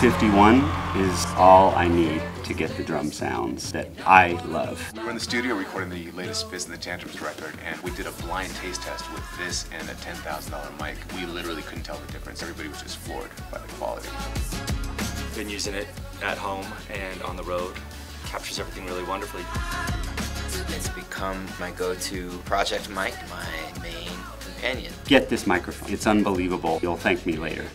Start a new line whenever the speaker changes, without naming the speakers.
251 is all I need to get the drum sounds that I love.
We were in the studio recording the latest Fitz and the Tantrums record, and we did a blind taste test with this and a $10,000 mic. We literally couldn't tell the difference. Everybody was just floored by the quality.
Been using it at home and on the road. Captures everything really wonderfully.
It's become my go-to project mic, my main companion.
Get this microphone. It's unbelievable. You'll thank me later.